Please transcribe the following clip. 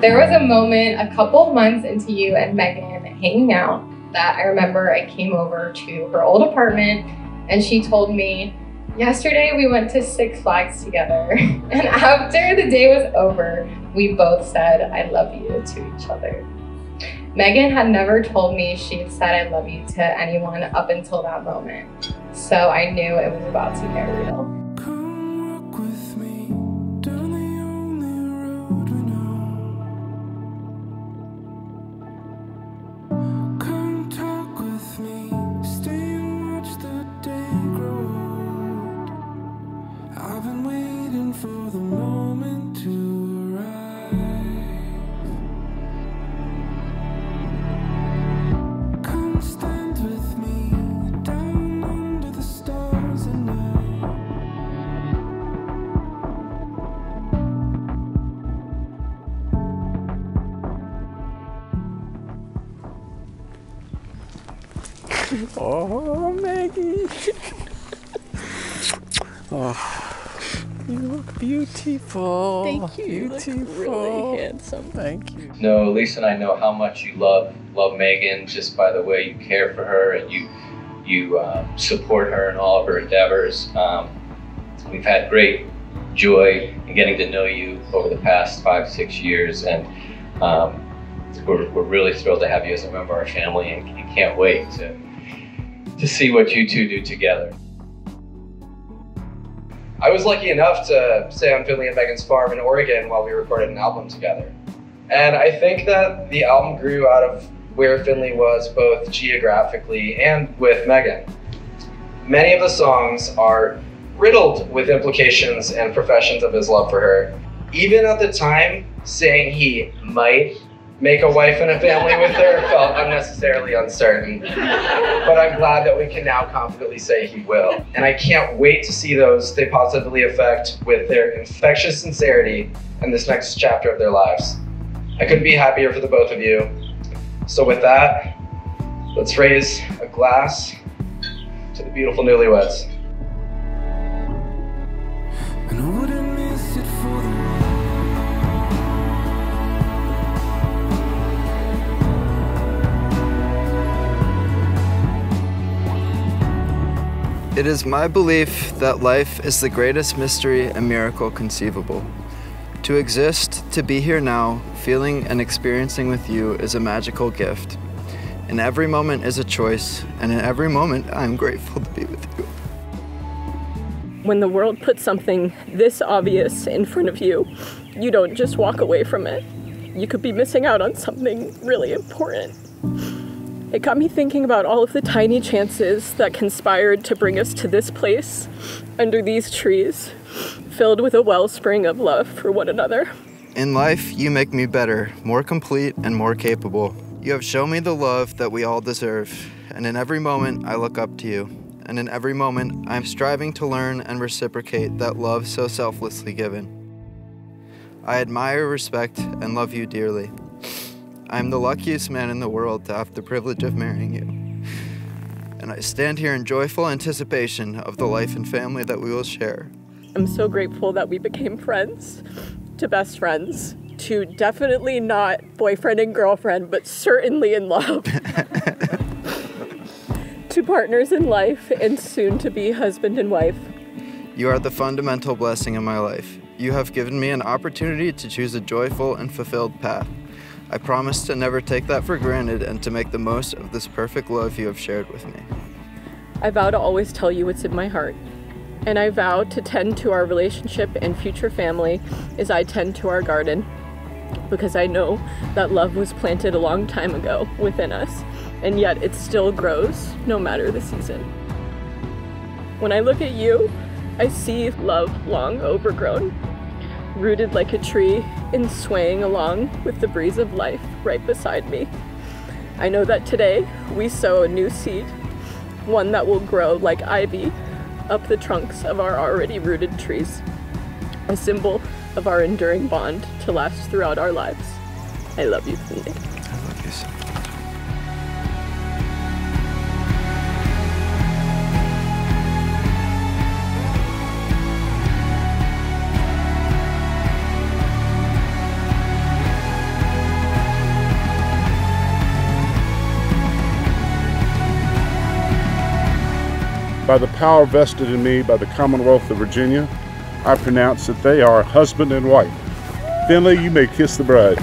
There was a moment a couple months into you and Meghan hanging out that I remember I came over to her old apartment and she told me, Yesterday we went to Six Flags together, and after the day was over, we both said, I love you to each other. Meghan had never told me she had said I love you to anyone up until that moment, so I knew it was about to get real. Oh, Maggie. oh, you look beautiful. Thank you. Beautiful. You look really handsome. Thank you. No, Lisa and I know how much you love love Meghan just by the way you care for her and you you uh, support her in all of her endeavors. Um, we've had great joy in getting to know you over the past five six years, and um, we're, we're really thrilled to have you as a member of our family and, and can't wait to to see what you two do together. I was lucky enough to stay on Finley and Meghan's farm in Oregon while we recorded an album together. And I think that the album grew out of where Finley was both geographically and with Meghan. Many of the songs are riddled with implications and professions of his love for her. Even at the time, saying he might make a wife and a family with her felt unnecessarily uncertain. But I'm glad that we can now confidently say he will. And I can't wait to see those they positively affect with their infectious sincerity in this next chapter of their lives. I couldn't be happier for the both of you. So with that, let's raise a glass to the beautiful newlyweds. It is my belief that life is the greatest mystery and miracle conceivable. To exist, to be here now, feeling and experiencing with you is a magical gift. And every moment is a choice, and in every moment, I'm grateful to be with you. When the world puts something this obvious in front of you, you don't just walk away from it. You could be missing out on something really important. It got me thinking about all of the tiny chances that conspired to bring us to this place under these trees, filled with a wellspring of love for one another. In life, you make me better, more complete, and more capable. You have shown me the love that we all deserve, and in every moment, I look up to you. And in every moment, I am striving to learn and reciprocate that love so selflessly given. I admire, respect, and love you dearly. I am the luckiest man in the world to have the privilege of marrying you. And I stand here in joyful anticipation of the life and family that we will share. I'm so grateful that we became friends, to best friends, to definitely not boyfriend and girlfriend, but certainly in love. to partners in life and soon to be husband and wife. You are the fundamental blessing in my life. You have given me an opportunity to choose a joyful and fulfilled path. I promise to never take that for granted and to make the most of this perfect love you have shared with me. I vow to always tell you what's in my heart. And I vow to tend to our relationship and future family as I tend to our garden. Because I know that love was planted a long time ago within us, and yet it still grows no matter the season. When I look at you, I see love long overgrown, rooted like a tree and swaying along with the breeze of life right beside me. I know that today we sow a new seed, one that will grow like ivy up the trunks of our already rooted trees, a symbol of our enduring bond to last throughout our lives. I love you, Finley. I love you by the power vested in me by the Commonwealth of Virginia, I pronounce that they are husband and wife. Finley, you may kiss the bride.